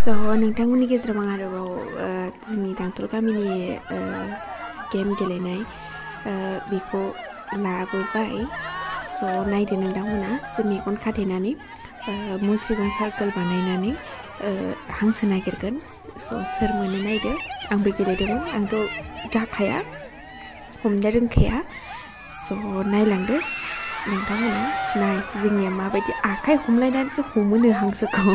स' नोंथांमोननि गेजेराव आं आरोबाव ओ, जोंनि दांतल गामिनि ओ, गेम गेलेनाय ओ, बेखौ लाबोबाय स' नायदो नोंथांमोना जों मेगन खाथेनानै ओ, मुस्रिजों सार्कोल बानायनानै ओ, हांसो नागिरगोन स' सोर मोनो नायदो आंबो गेलेदोंमोन आंथ' जाखाया हमनो रोंखाया स' नायलांदो नोंथांमोना नाय जोंनिया माबायदि आखाइ हमलायनानैसो हमोनो हांसोखौ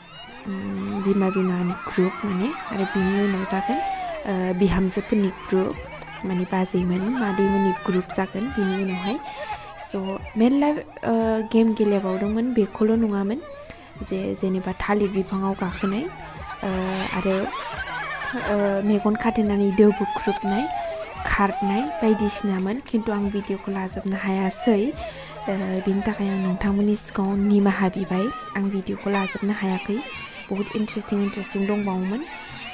बिमा बिमानि ग्रुप माने आरो बिनि उनाव जागोन ओ, बिहामजोफोरनि ग्रुप माने बाजैमोन मादैमोननि ग्रुप जागोन बिनि उनावहाय स' मेरला ओ, गेम गेलेबावदोंमोन बेखौल' नङामोन जे जेनेबा थालिर बिफाङाव गाखोनाय ओ, आरो ओ, मेगन खाथेनानै दो बुख्रुबनाय खारनाय बायदिसिनामोन खिन्थु आं भिडिअखौ लाजोबनो हायासै ओ, बिनि थाखाय आं नोंथांमोननि सिगाङाव निमाहा बिबाय आं भिडिअखौ लाजोबनो हायाखै बहुद इन्टारेस्टिं इन्टारेस्टिं दंबावोमोन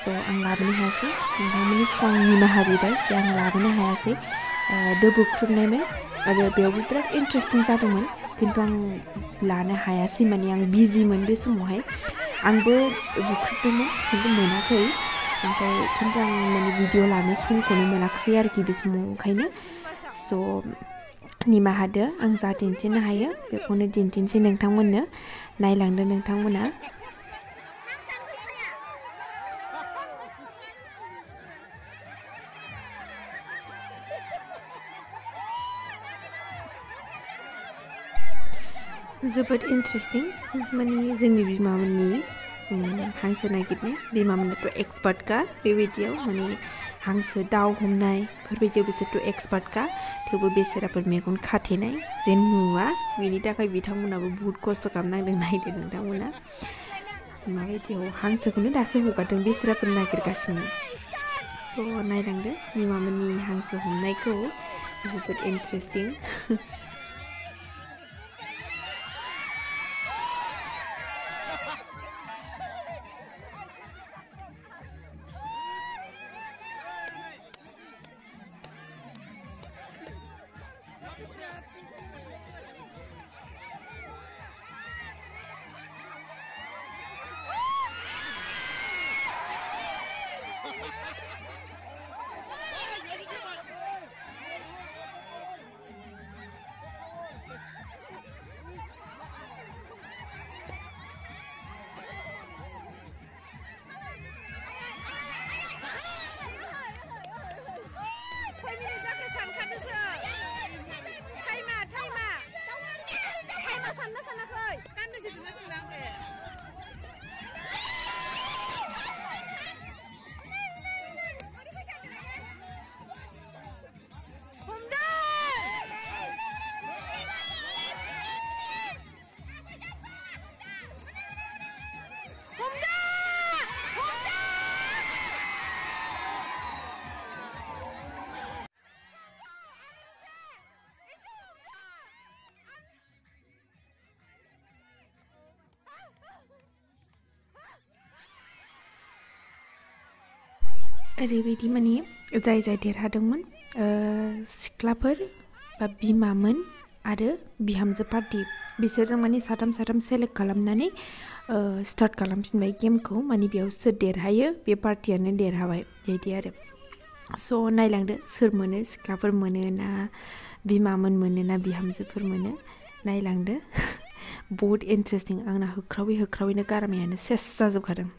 स' आं लाबोनो हायासै नोंथांमोननि सिगाङाव आं निमाहा बिबाय जे आं लाबोनो हायासै ओ, दो बुख्रुबनायमोन आरो बेयावबो बिराद इन्टारेस्टिं जादोंमोन खिन्थु आं लानो हायासै माने आं बिजिमोन बे समावहाय आंबो बुख्रुबदोंमोन खिन्थु मोनाखै ओमफ्राय खिन्थु आं माने भिडिअ लानो समखौनो मोनाखिसै आरोखि बे समाव ओंखायनो स' निमाहादो आं जा दिन्थिनो हायो बेखौनो दिन्थिनोसै नोंथांमोननो नायलांदो नोंथांमोना जोबोद इन्टारेस्टिं माने जोंनि बिमामोननि हांसो नागिरनाय बिमामोनाथ' एक्सपार्टखा बेबायदियाव माने हांसो दाउ हमनाय बेफोरबायदियाव बिसोरथ' एक्सपार्टखा थेवबो बेसोराफोर मेगन खाथेनाय जे नुवा बेनि थाखाय बिथांमोनाबो बुहुत खस्थ' खालामनांदों नायदो नोंथांमोना। माबायदियाव हांसोखौनो दासो हगारदों बेसोराफोर नागिरगासिनो। स' नायलांदो बिमामोननि हांसो हमनायखौ। जोबोद इन्टारेस्टिं ओरैबायदि माने जाय जाय देरहादोंमोन सिख्लाफोर बा बिमामोन आरो बिहामजो पार्टि बिसोरजों माने साथाम साथाम सेलेक्ट खालामनानै स्टार्ट खालामफिनबाय गेमखौ। माने बेयाव सोर देरहायो, बे पार्टियानो देरहाबाय बिदि आरो। स' नायलांदो, सोर मोनो? सिख्लाफोर मोनो ना बिमामोन मोनो ना बिहामजोफोर मोनो? नायलांदो। बहुद इन्टारेस्टिं आंना होख्रावै होख्रावैनो गारामायानो सेस जाजोबखादों।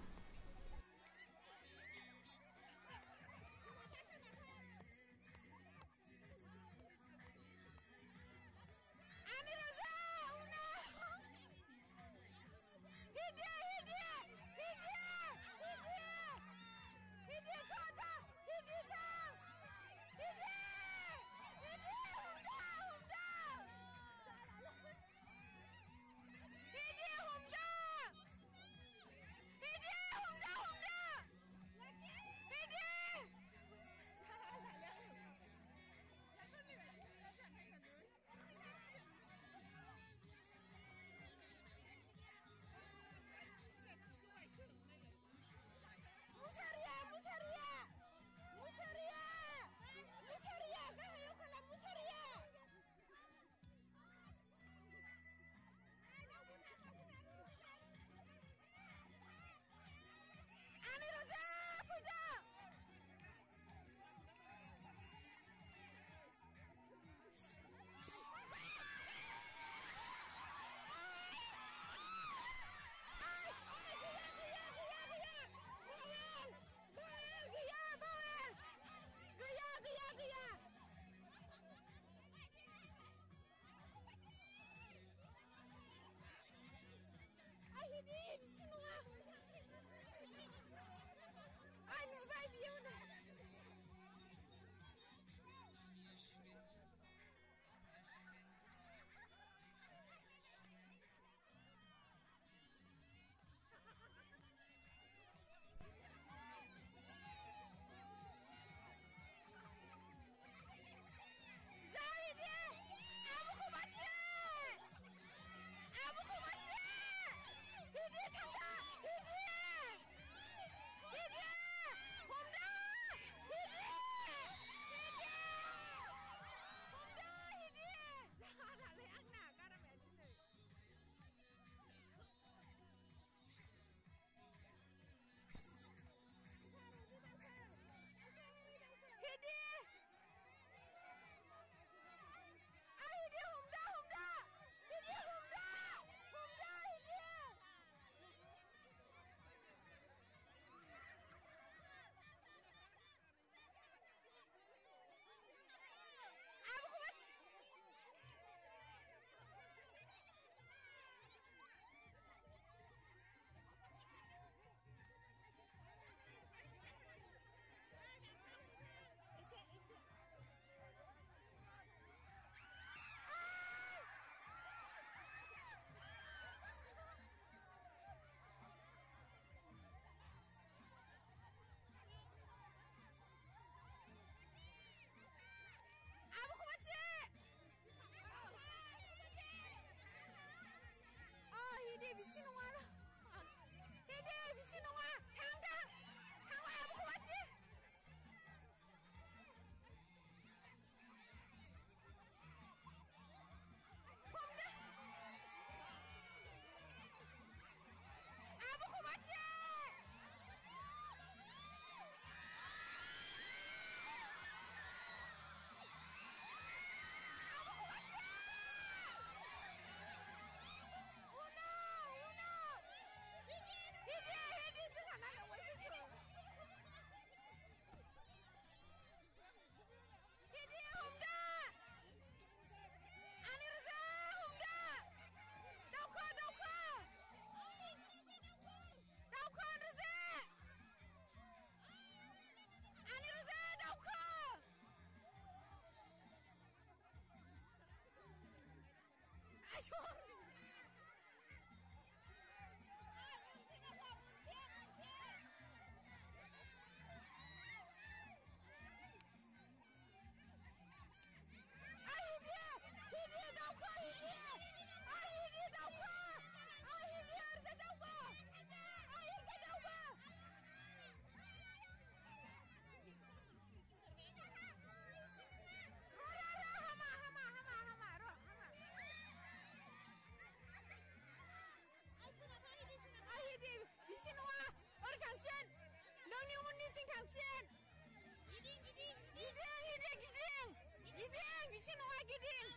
Bizim o gidin.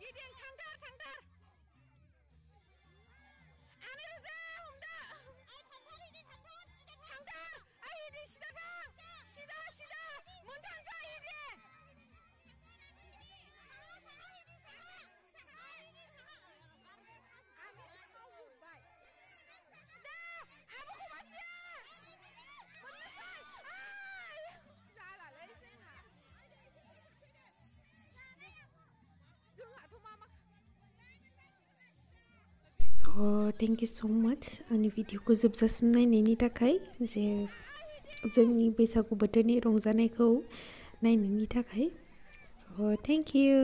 Gidin thank you so much आंनि भिडिअखौ जोबजासिम नायनायनि थाखाय जे जोंनि बैसागु बोथोरनि रंजानायखौ नायनायनि थाखाय so thank you